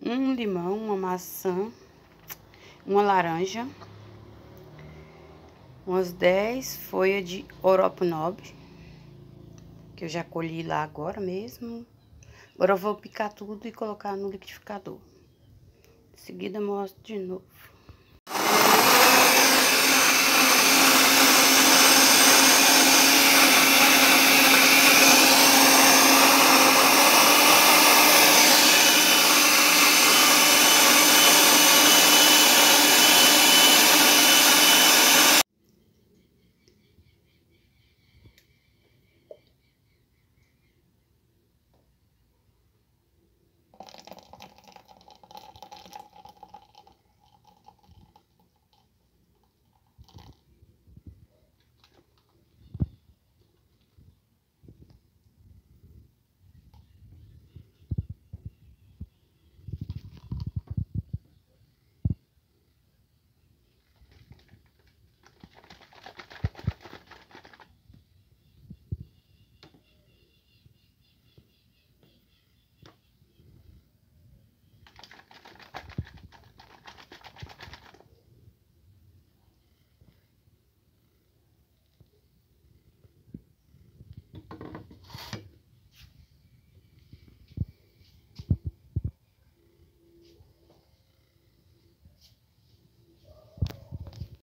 Um limão, uma maçã, uma laranja, umas 10 folhas de Oroponob, que eu já colhi lá agora mesmo. Agora eu vou picar tudo e colocar no liquidificador. Seguida mostro de novo.